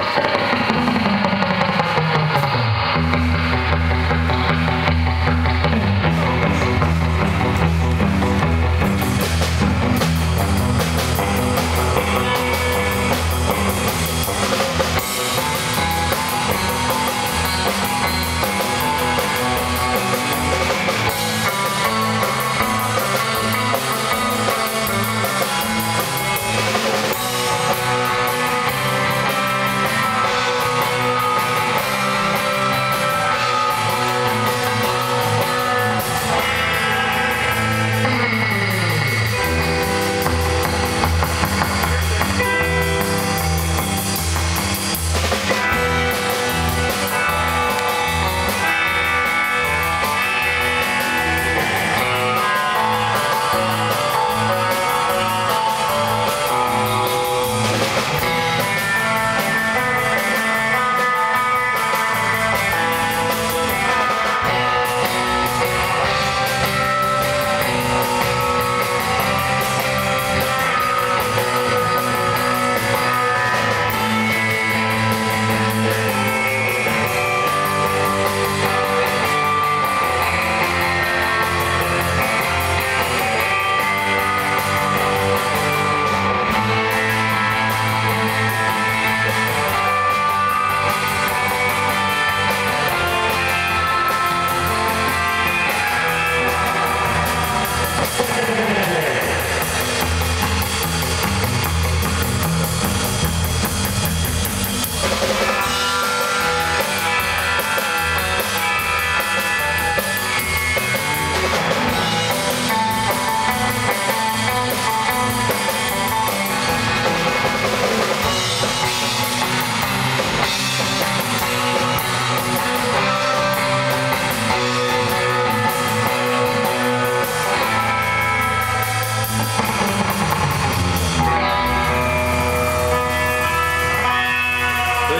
Música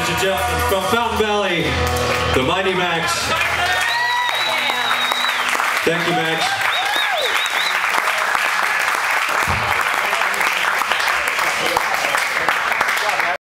Ladies and gentlemen, from Fountain Valley, the Mighty Max. Thank you, Max.